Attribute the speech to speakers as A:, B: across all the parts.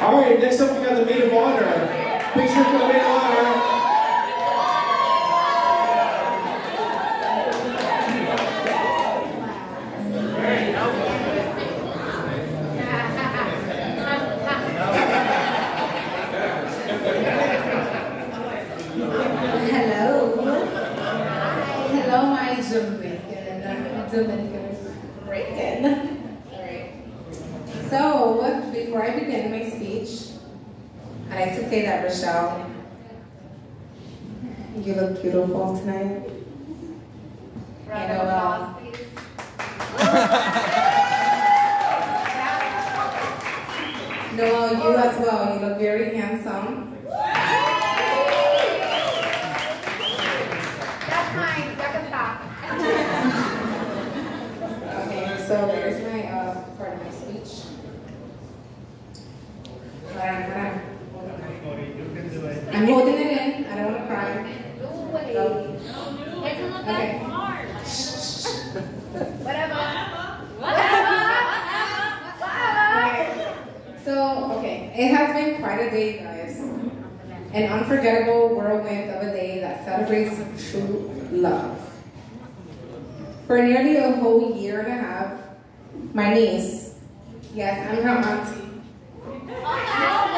A: All right, next up we got the maid of honor. Picture for the maid of honor.
B: So, before I begin speech, I'd like to say that Rochelle, you look beautiful tonight.
C: Round
B: You know, uh. Noel, you as well. You look very handsome.
C: That's mine. You can stop.
B: Okay, so here's my uh, part of my speech. Hold on, hold on. I'm holding it in. I don't want to cry.
C: Do it. Take a look
B: Okay.
C: at hard. Whatever. Whatever. Whatever.
B: So, okay, it has been quite a day, guys. An unforgettable whirlwind of a day that celebrates true love. For nearly a whole year and a half, my niece, yes, I'm her auntie. Oh,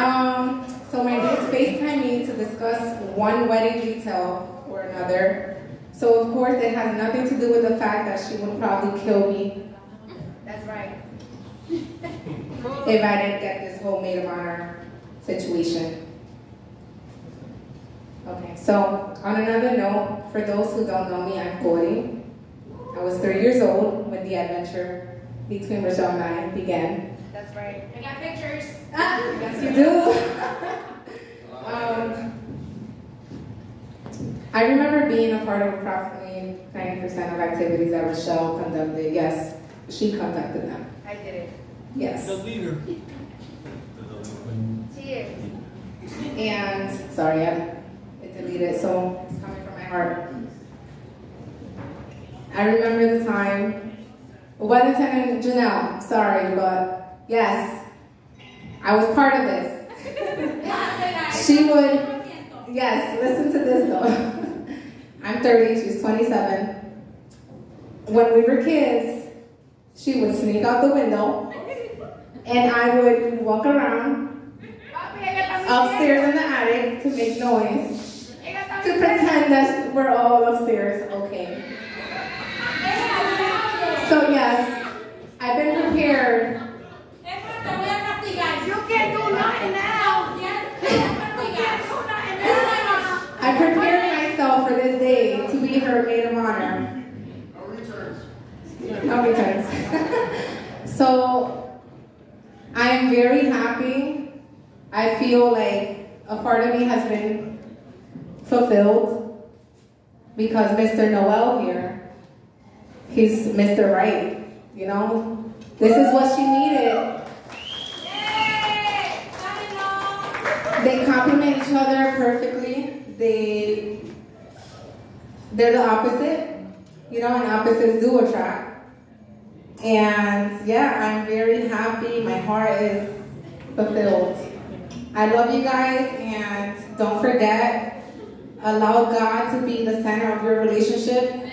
B: Um, so my niece FaceTimed me to discuss one wedding detail or another. So of course it has nothing to do with the fact that she would probably kill me
C: That's right.
B: if I didn't get this whole maid of honor situation. Okay, so on another note, for those who don't know me, I'm Cody. I was three years old when the adventure between Rochelle and I began.
C: That's right. I got pictures.
B: Ah, yes, you do. I remember being a part of approximately 90% of activities that Rochelle conducted. Yes, she conducted them.
C: I did it.
B: Yes.
D: The leader.
C: She is.
B: And sorry, I it deleted, so it's coming from my heart. I remember the time. Weather Lieutenant Janelle, sorry, but yes, I was part of this. She would, yes, listen to this though. I'm 30, she's 27. When we were kids, she would sneak out the window, and I would walk around upstairs in the attic to make noise, to pretend that we're all upstairs, okay. So yes, I've been prepared.
C: You can't do nothing now. You can't do nothing now.
B: I prepared myself for this day to be her maid of honor. No returns. So I am very happy. I feel like a part of me has been fulfilled because Mr. Noel here, he's Mr. Right. You know, this is what she needed. They complement each other perfectly. They they're the opposite, you know, and opposites do attract. And yeah, I'm very happy. My heart is fulfilled. I love you guys, and don't forget, allow God to be in the center of your relationship.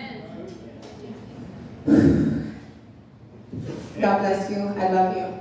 B: God bless you. I love you.